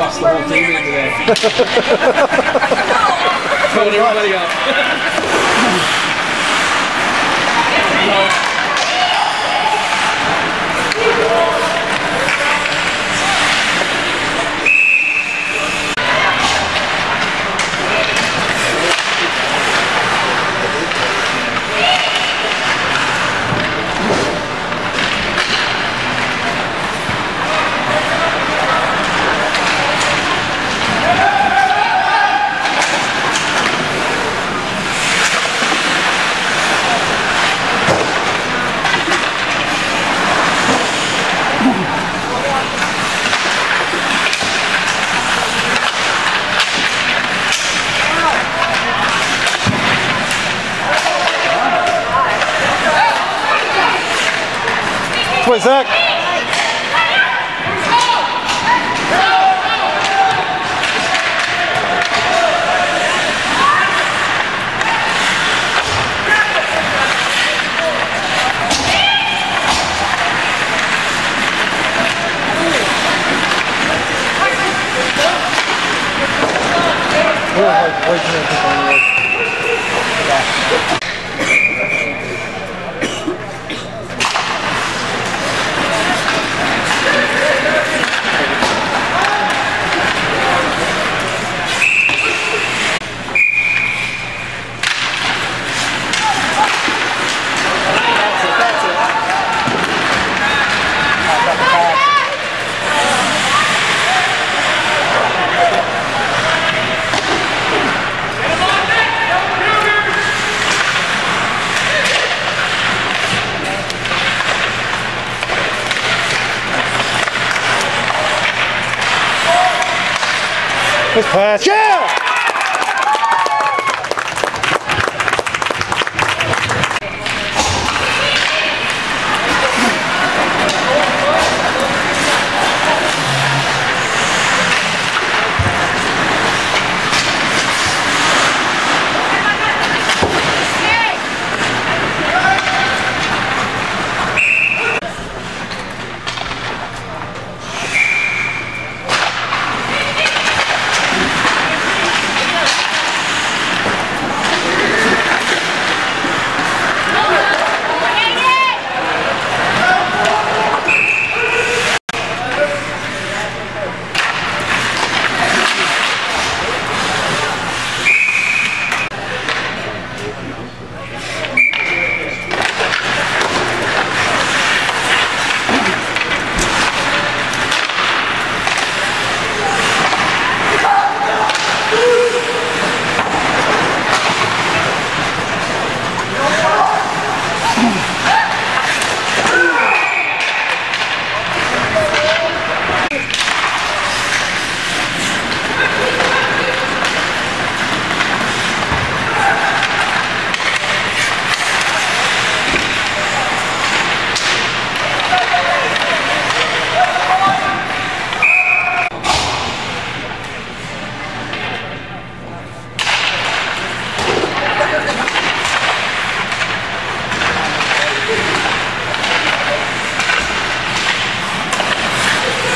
bust the whole team into there. Told everybody up. Wait, Zach. We're like way Yeah!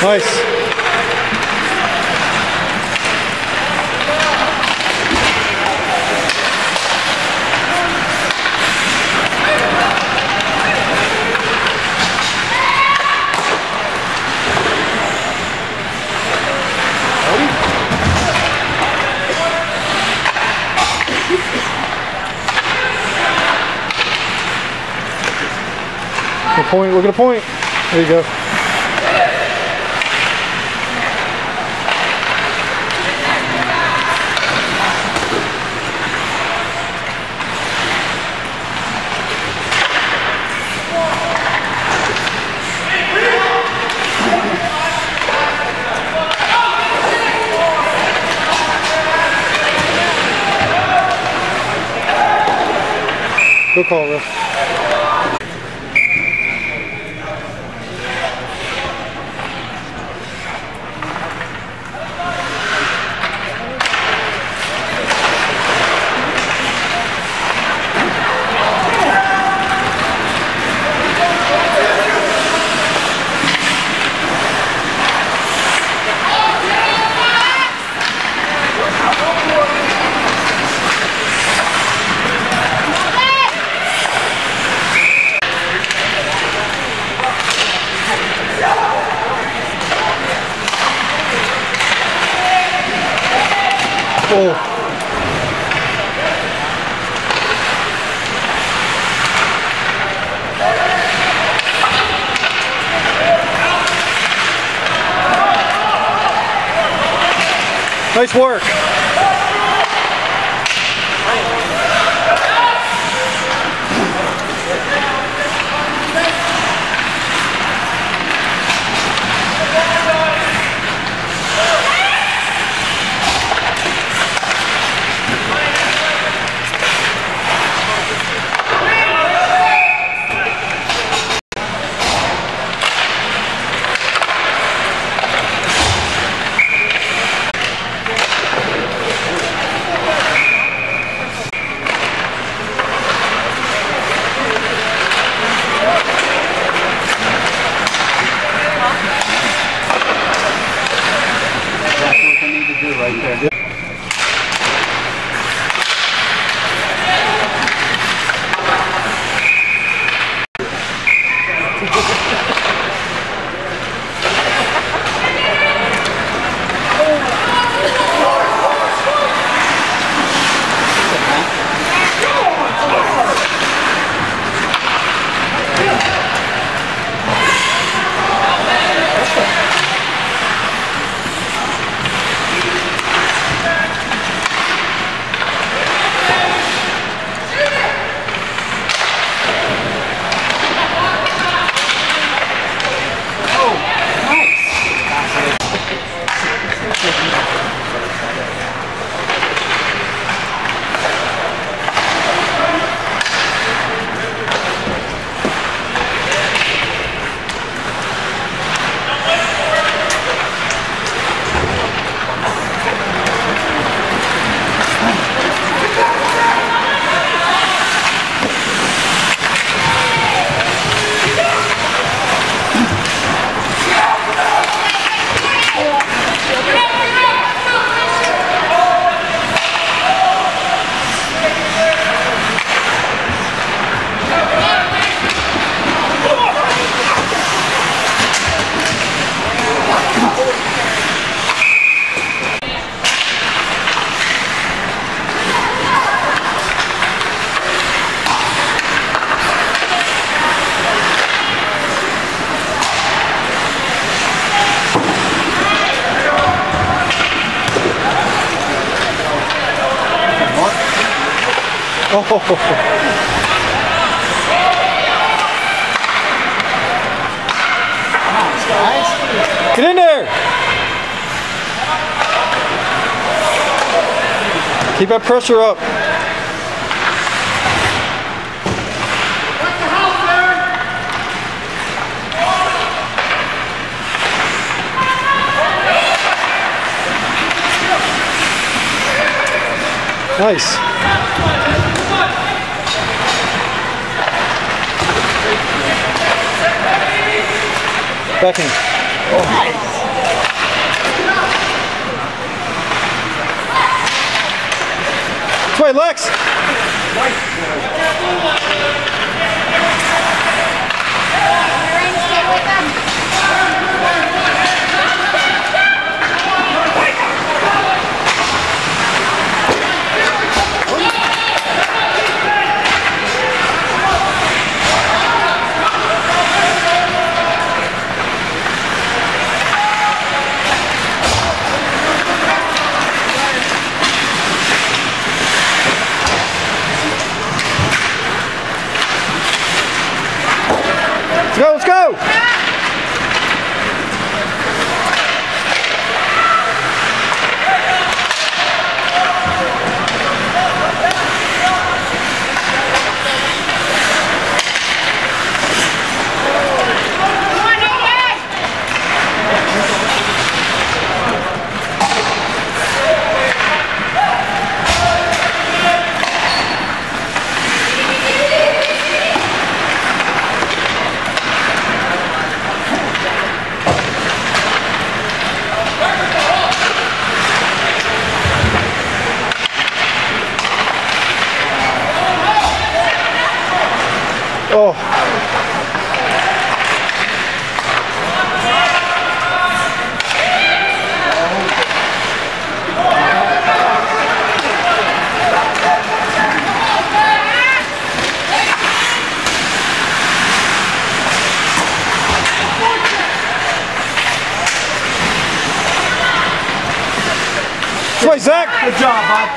Nice. Point. Look at the point. There you go. 都跑了 Nice work. Right there. Get in there! Keep that pressure up. Nice. Second. Oh. Nice. This Lex. Nice. Let's go, let's go! Way, Zach. Good job, bud.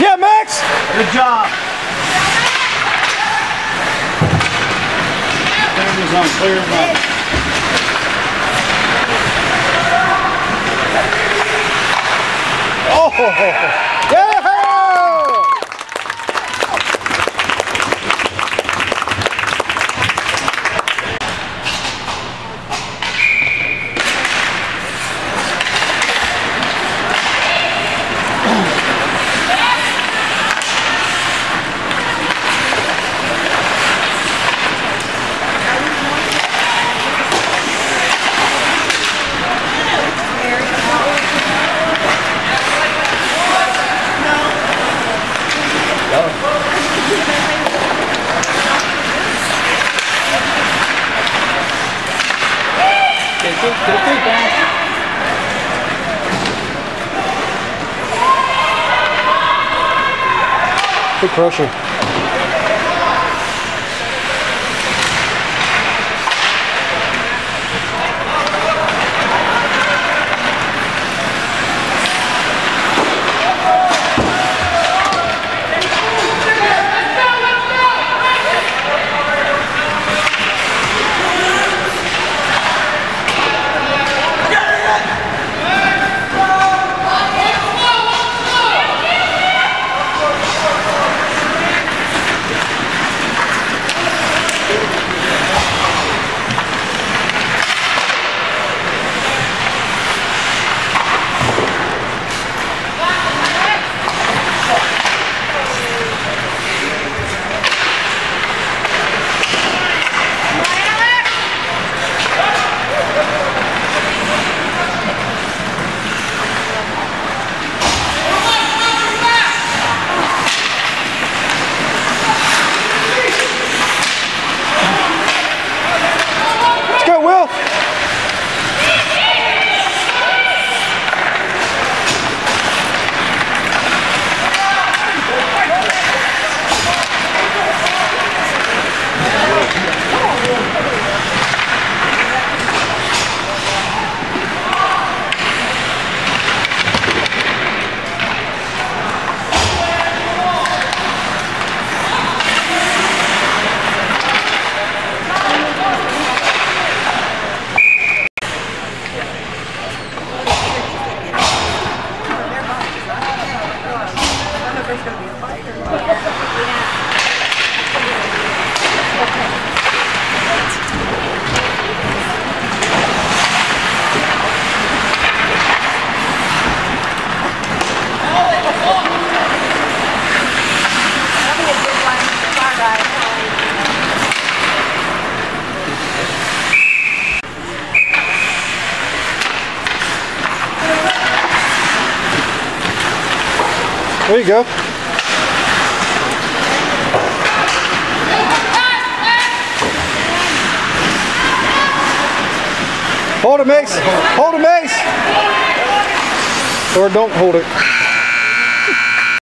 Yeah, Max. Good job. Cameras on, clear them Oh, yeah. Good pressure. There you go. Hold it, Mace. Hold it, Mace. Or don't hold it.